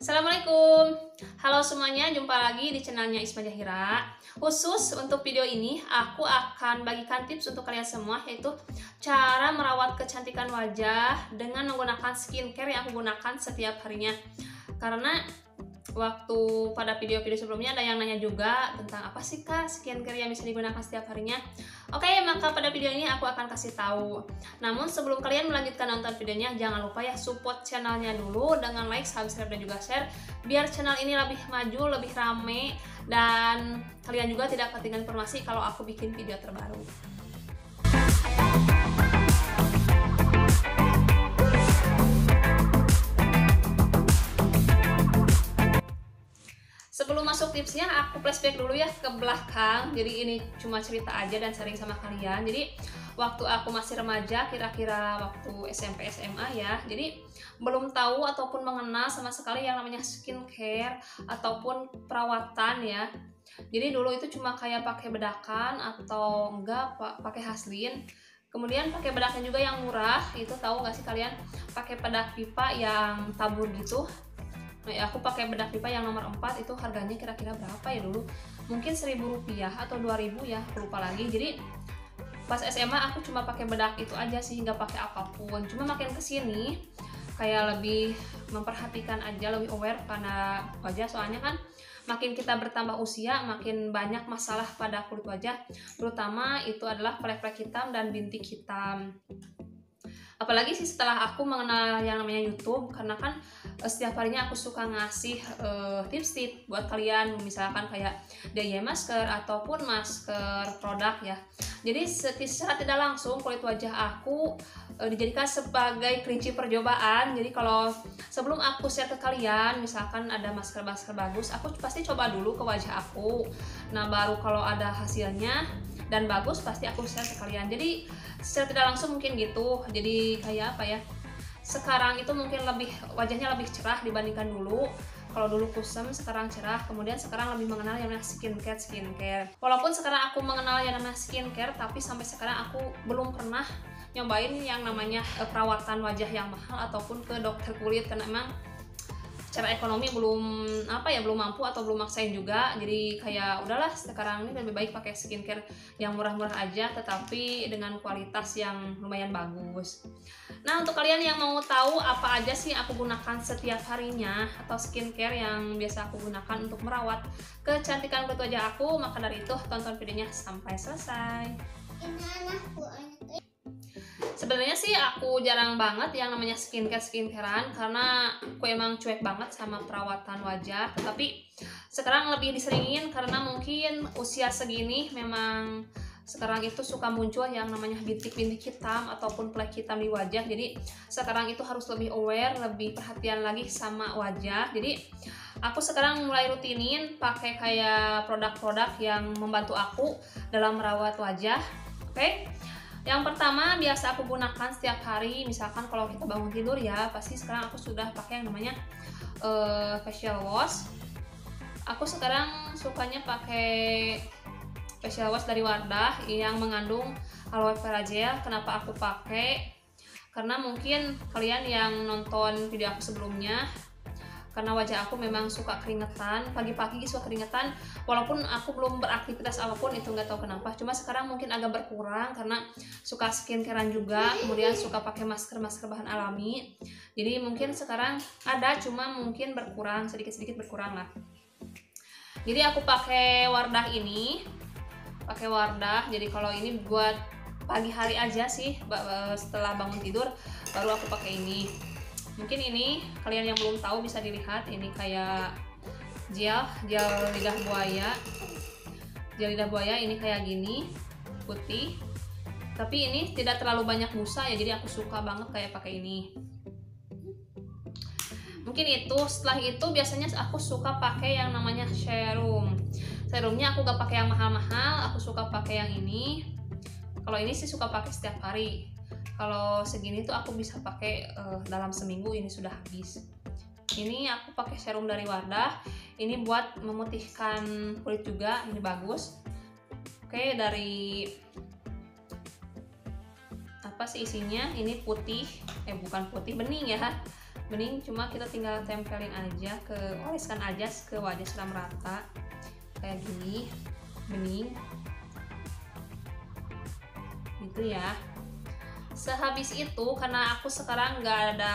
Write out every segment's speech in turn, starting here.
Assalamualaikum. Halo semuanya, jumpa lagi di channelnya Isma Jahira. Khusus untuk video ini, aku akan bagikan tips untuk kalian semua Yaitu cara merawat kecantikan wajah dengan menggunakan skincare yang aku gunakan setiap harinya. Karena waktu pada video-video sebelumnya ada yang nanya juga tentang apa sih kak skincare yang bisa digunakan setiap harinya. Oke maka pada video ini aku akan kasih tahu. Namun sebelum kalian melanjutkan nonton videonya jangan lupa ya support channelnya dulu dengan like, subscribe dan juga share biar channel ini lebih maju, lebih rame dan kalian juga tidak ketinggalan informasi kalau aku bikin video terbaru masuk tipsnya aku flashback dulu ya ke belakang. Jadi ini cuma cerita aja dan sering sama kalian. Jadi waktu aku masih remaja kira-kira waktu SMP SMA ya. Jadi belum tahu ataupun mengenal sama sekali yang namanya skincare ataupun perawatan ya. Jadi dulu itu cuma kayak pakai bedakan atau enggak pakai haslin. Kemudian pakai bedaknya juga yang murah. Itu tahu nggak sih kalian? Pakai bedak pipa yang tabur gitu aku pakai bedak pipa yang nomor 4 itu harganya kira-kira berapa ya dulu? Mungkin 1000 rupiah atau 2000 ya, aku lupa lagi. Jadi pas SMA aku cuma pakai bedak itu aja sih, nggak pakai apa pun. Cuma makin ke sini kayak lebih memperhatikan aja, lebih aware karena wajah soalnya kan makin kita bertambah usia makin banyak masalah pada kulit wajah terutama itu adalah flek-flek hitam dan bintik hitam apalagi sih setelah aku mengenal yang namanya YouTube karena kan setiap harinya aku suka ngasih uh, tips-tips buat kalian. Misalkan kayak DIY masker ataupun masker produk ya. Jadi secara tidak langsung kulit wajah aku uh, dijadikan sebagai kelinci percobaan. Jadi kalau sebelum aku share ke kalian misalkan ada masker-masker bagus aku pasti coba dulu ke wajah aku. Nah baru kalau ada hasilnya dan bagus pasti aku share ke kalian. Jadi secara tidak langsung mungkin gitu. Jadi kayak apa ya sekarang itu mungkin lebih wajahnya lebih cerah dibandingkan dulu. Kalau dulu kusam sekarang cerah. Kemudian sekarang lebih mengenal yang namanya skincare skincare. Walaupun sekarang aku mengenal yang namanya skincare tapi sampai sekarang aku belum pernah nyobain yang namanya eh, perawatan wajah yang mahal ataupun ke dokter kulit. Karena emang secara ekonomi belum apa ya belum mampu atau belum maksain juga. Jadi kayak udahlah sekarang ini lebih baik pakai skincare yang murah-murah aja tetapi dengan kualitas yang lumayan bagus. Nah untuk kalian yang mau tahu apa aja sih aku gunakan setiap harinya atau skincare yang biasa aku gunakan untuk merawat kecantikan kulit wajah aku maka dari itu tonton videonya sampai selesai sebenarnya sih aku jarang banget yang namanya skincare skincarean karena aku emang cuek banget sama perawatan wajah. Tapi sekarang lebih diseringin karena mungkin usia segini memang sekarang itu suka muncul yang namanya bintik-bintik hitam ataupun flek hitam di wajah. Jadi sekarang itu harus lebih aware lebih perhatian lagi sama wajah. Jadi aku sekarang mulai rutinin pakai kayak produk-produk yang membantu aku dalam merawat wajah. Oke? okay? Yang pertama biasa aku gunakan setiap hari, misalkan kalau kita bangun tidur ya, pasti sekarang aku sudah pakai yang namanya uh, facial wash. Aku sekarang sukanya pakai facial wash dari Wardah yang mengandung aloe vera gel. Kenapa aku pakai? Karena mungkin kalian yang nonton video aku sebelumnya karena wajah aku memang suka keringetan. Pagi-pagi suka keringetan. Walaupun aku belum beraktivitas apa pun itu nggak tahu kenapa. Cuma sekarang mungkin agak berkurang karena suka skincarean juga. Kemudian suka pakai masker masker bahan alami. Jadi mungkin sekarang ada cuma mungkin berkurang sedikit-sedikit berkurang lah. Jadi aku pakai Wardah ini. Pakai Wardah. Jadi kalau ini buat pagi hari aja sih setelah bangun tidur baru aku pakai ini mungkin ini kalian yang belum tahu bisa dilihat ini kayak gel gel lidah buaya. Gel lidah buaya ini kayak gini putih. Tapi ini tidak terlalu banyak busa ya jadi aku suka banget kayak pakai ini. Mungkin itu setelah itu biasanya aku suka pakai yang namanya serum. Serumnya aku gak pakai yang mahal-mahal aku suka pakai yang ini. Kalau ini sih suka pakai setiap hari kalau segini tuh aku bisa pakai uh, dalam seminggu ini sudah habis. Ini aku pakai serum dari Wardah. Ini buat memutihkan kulit juga ini bagus. Oke dari apa sih isinya? Ini putih. Eh bukan putih bening ya. Bening cuma kita tinggal tempelin aja ke oleskan aja ke wajah secara merata kayak gini bening. Gitu ya sehabis itu karena aku sekarang nggak ada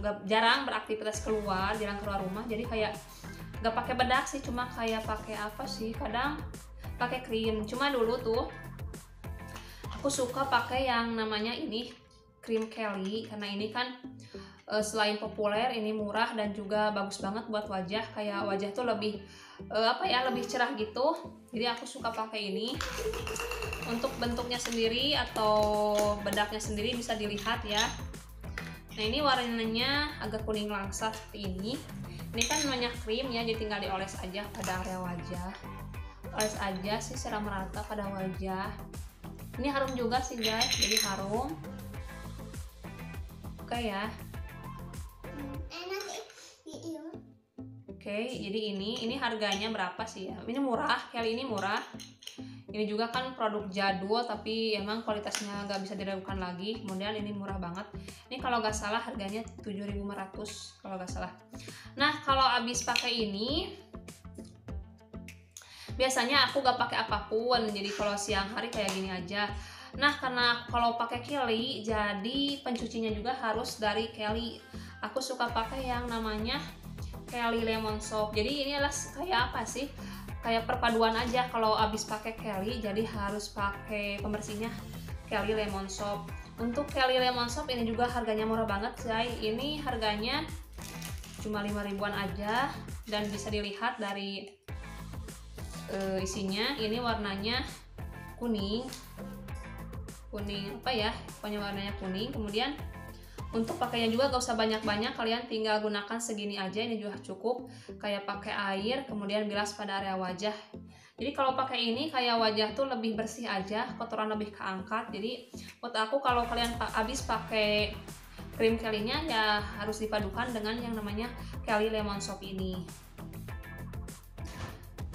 gak, jarang beraktivitas keluar jarang keluar rumah jadi kayak nggak pakai bedak sih cuma kayak pakai apa sih kadang pakai krim. Cuma dulu tuh aku suka pakai yang namanya ini krim Kelly. Karena ini kan uh, selain populer ini murah dan juga bagus banget buat wajah. Kayak wajah tuh lebih uh, apa ya lebih cerah gitu. Jadi aku suka pakai ini untuk bentuknya sendiri atau bedaknya sendiri bisa dilihat ya. Nah ini warnanya agak kuning langsat seperti ini. Ini kan namanya krim ya jadi tinggal dioles aja pada area wajah. Oles aja sih secara merata pada wajah. Ini harum juga sih guys jadi harum. Oke ya. Oke, jadi ini ini harganya berapa sih ya? Ini murah, kali ini murah. Ini juga kan produk jadul tapi emang kualitasnya nggak bisa diragukan lagi. Kemudian ini murah banget. Ini kalau nggak salah harganya 7.500 kalau nggak salah. Nah kalau habis pakai ini biasanya aku nggak pakai apa pun. Jadi kalau siang hari kayak gini aja. Nah karena kalau pakai Kelly jadi pencucinya juga harus dari Kelly. Aku suka pakai yang namanya Kelly lemon soap jadi ini adalah kayak apa sih kayak perpaduan aja. Kalau abis pakai Kelly jadi harus pakai pembersihnya Kelly lemon soap. Untuk Kelly lemon soap ini juga harganya murah banget guys ini harganya cuma 5 ribuan aja. Dan bisa dilihat dari uh, isinya. Ini warnanya kuning. Kuning apa ya? Pokoknya warnanya kuning. Kemudian untuk pakainya juga gak usah banyak-banyak kalian tinggal gunakan segini aja ini juga cukup. Kayak pakai air kemudian bilas pada area wajah. Jadi kalau pakai ini kayak wajah tuh lebih bersih aja kotoran lebih keangkat. Jadi buat aku kalau kalian habis pakai krim Kelly-nya ya harus dipadukan dengan yang namanya Kelly Lemon Soap ini.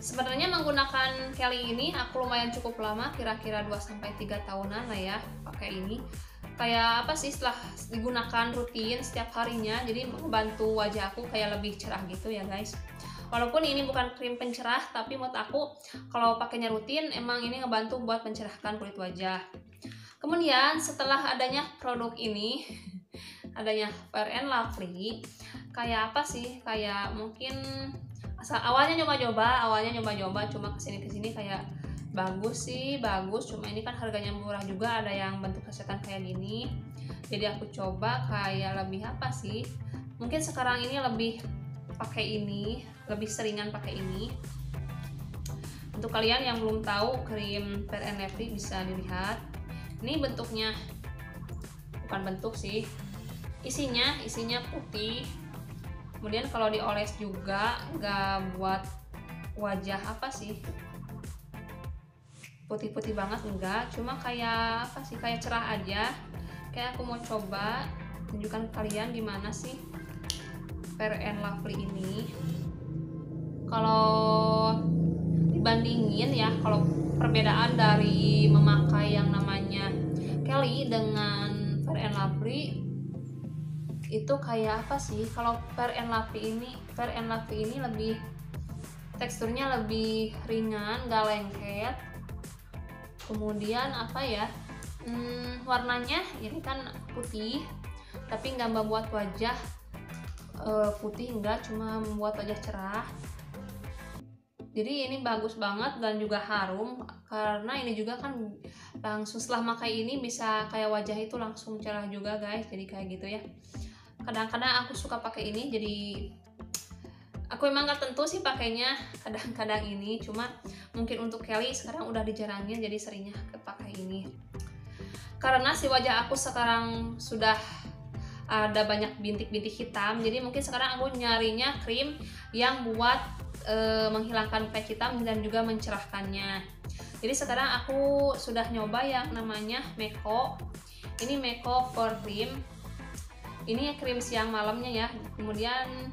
Sebenarnya menggunakan Kelly ini aku lumayan cukup lama kira-kira 2-3 tahunan lah ya pakai ini kayak apa sih setelah digunakan rutin setiap harinya jadi membantu wajah aku kayak lebih cerah gitu ya guys. Walaupun ini bukan krim pencerah tapi menurut aku kalau pakainya rutin emang ini ngebantu buat mencerahkan kulit wajah. Kemudian setelah adanya produk ini adanya Fair and Lovely kayak apa sih kayak mungkin awalnya nyoba-nyoba awalnya nyoba-nyoba cuma ke sini-kesini kayak bagus sih bagus. Cuma ini kan harganya murah juga ada yang bentuk kesehatan kayak gini. Jadi aku coba kayak lebih apa sih? Mungkin sekarang ini lebih pakai ini lebih seringan pakai ini. Untuk kalian yang belum tahu krim and Lovely bisa dilihat. Ini bentuknya bukan bentuk sih. Isinya isinya putih. Kemudian kalau dioles juga nggak buat wajah apa sih putih-putih banget enggak. Cuma kayak apa sih kayak cerah aja. Kayak aku mau coba tunjukkan kalian gimana sih Fair and Lovely ini. Kalau dibandingin ya kalau perbedaan dari memakai yang namanya Kelly dengan Fair and Lovely itu kayak apa sih? Kalau Fair and Lovely ini Fair and Lovely ini lebih teksturnya lebih ringan gak lengket kemudian apa ya? Hmm, warnanya ini kan putih tapi nggak membuat wajah uh, putih enggak cuma membuat wajah cerah. Jadi ini bagus banget dan juga harum karena ini juga kan langsung setelah pakai ini bisa kayak wajah itu langsung cerah juga guys. Jadi kayak gitu ya. Kadang-kadang aku suka pakai ini jadi aku emang gak tentu sih pakainya kadang-kadang ini cuma mungkin untuk Kelly sekarang udah dijarangin jadi seringnya kepakai ini. Karena si wajah aku sekarang sudah ada banyak bintik-bintik hitam jadi mungkin sekarang aku nyarinya krim yang buat e, menghilangkan patch hitam dan juga mencerahkannya. Jadi sekarang aku sudah nyoba yang namanya Meko. Ini Meko for Cream. Ini krim siang malamnya ya. Kemudian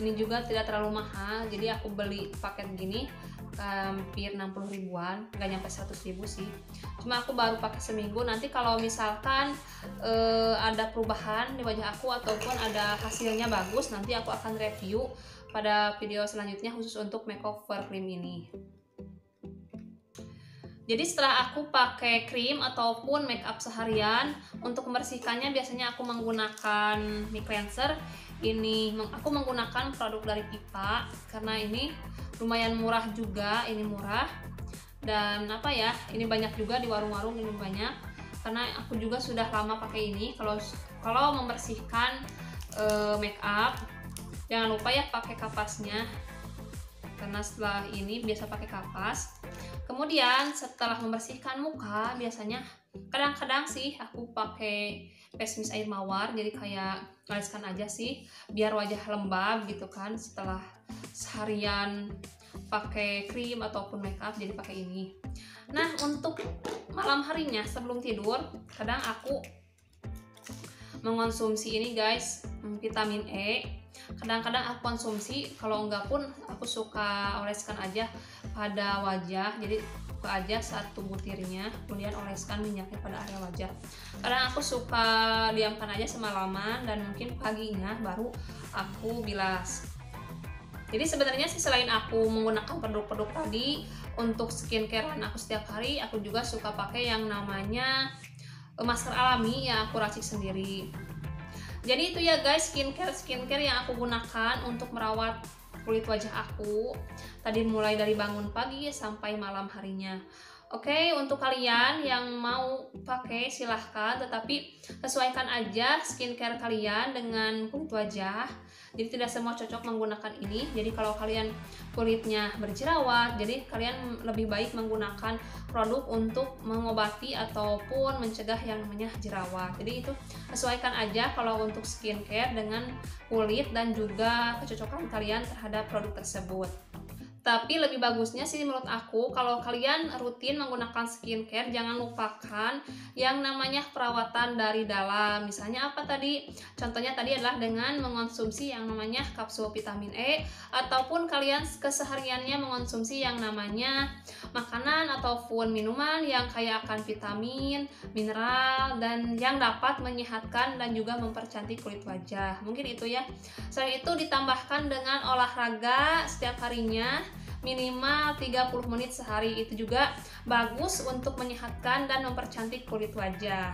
ini juga tidak terlalu mahal jadi aku beli paket gini hampir 60 ribuan nggak nyampe 100 ribu sih. Cuma aku baru pakai seminggu nanti kalau misalkan uh, ada perubahan di wajah aku ataupun ada hasilnya bagus nanti aku akan review pada video selanjutnya khusus untuk makeover cream ini. Jadi setelah aku pakai krim ataupun make up seharian untuk membersihkannya biasanya aku menggunakan mic cleanser ini aku menggunakan produk dari Pipa karena ini lumayan murah juga ini murah. Dan apa ya ini banyak juga di warung-warung ini banyak. Karena aku juga sudah lama pakai ini. Kalau kalau membersihkan uh, make up jangan lupa ya pakai kapasnya. Karena setelah ini biasa pakai kapas. Kemudian setelah membersihkan muka biasanya kadang-kadang sih aku pakai pesmis air mawar jadi kayak oleskan aja sih biar wajah lembab gitu kan setelah seharian pakai krim ataupun makeup jadi pakai ini. Nah untuk malam harinya sebelum tidur kadang aku mengonsumsi ini guys vitamin E. Kadang-kadang aku konsumsi kalau enggak pun aku suka oleskan aja pada wajah jadi buka aja satu butirnya kemudian oleskan minyaknya pada area wajah. Kadang aku suka diamkan aja semalaman dan mungkin paginya baru aku bilas. Jadi sebenarnya sih selain aku menggunakan produk-produk tadi untuk skincare aku setiap hari aku juga suka pakai yang namanya eh, masker alami yang aku racik sendiri. Jadi itu ya guys skincare skincare yang aku gunakan untuk merawat kulit wajah aku. Tadi mulai dari bangun pagi sampai malam harinya. Oke, okay, untuk kalian yang mau pakai silahkan, tetapi sesuaikan aja skincare kalian dengan kulit wajah jadi tidak semua cocok menggunakan ini. Jadi kalau kalian kulitnya berjerawat jadi kalian lebih baik menggunakan produk untuk mengobati ataupun mencegah yang namanya jerawat. Jadi itu sesuaikan aja kalau untuk skincare dengan kulit dan juga kecocokan kalian terhadap produk tersebut tapi lebih bagusnya sih menurut aku kalau kalian rutin menggunakan skincare jangan lupakan yang namanya perawatan dari dalam. Misalnya apa tadi? Contohnya tadi adalah dengan mengonsumsi yang namanya kapsul vitamin E ataupun kalian kesehariannya mengonsumsi yang namanya makanan ataupun minuman yang kaya akan vitamin, mineral dan yang dapat menyehatkan dan juga mempercantik kulit wajah. Mungkin itu ya. Selain itu ditambahkan dengan olahraga setiap harinya minimal 30 menit sehari. Itu juga bagus untuk menyehatkan dan mempercantik kulit wajah.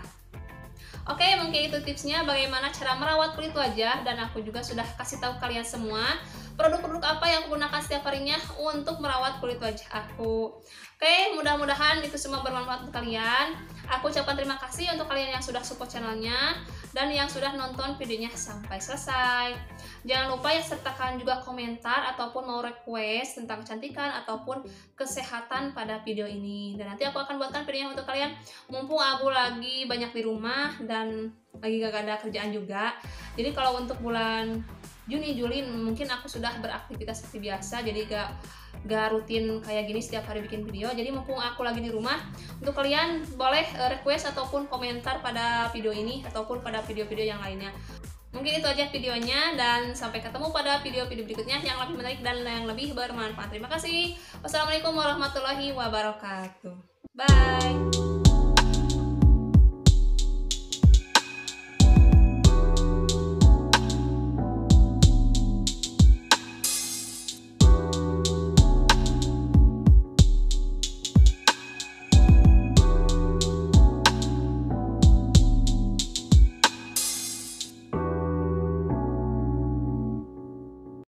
Oke, mungkin itu tipsnya bagaimana cara merawat kulit wajah. Dan aku juga sudah kasih tahu kalian semua produk-produk apa yang aku gunakan setiap harinya untuk merawat kulit wajah aku. Oke, mudah-mudahan itu semua bermanfaat untuk kalian. Aku ucapkan terima kasih untuk kalian yang sudah support channelnya dan yang sudah nonton videonya sampai selesai. Jangan lupa ya sertakan juga komentar ataupun mau request tentang kecantikan ataupun kesehatan pada video ini. Dan nanti aku akan buatkan videonya untuk kalian mumpung aku lagi banyak di rumah dan lagi gak ada kerjaan juga. Jadi kalau untuk bulan Juni Juli mungkin aku sudah beraktivitas seperti biasa jadi gak gak rutin kayak gini setiap hari bikin video. Jadi mumpung aku lagi di rumah untuk kalian boleh eh, request ataupun komentar pada video ini ataupun pada video-video yang lainnya. Mungkin itu aja videonya dan sampai ketemu pada video-video berikutnya yang lebih menarik dan yang lebih bermanfaat. Terima kasih. Wassalamualaikum warahmatullahi wabarakatuh. Bye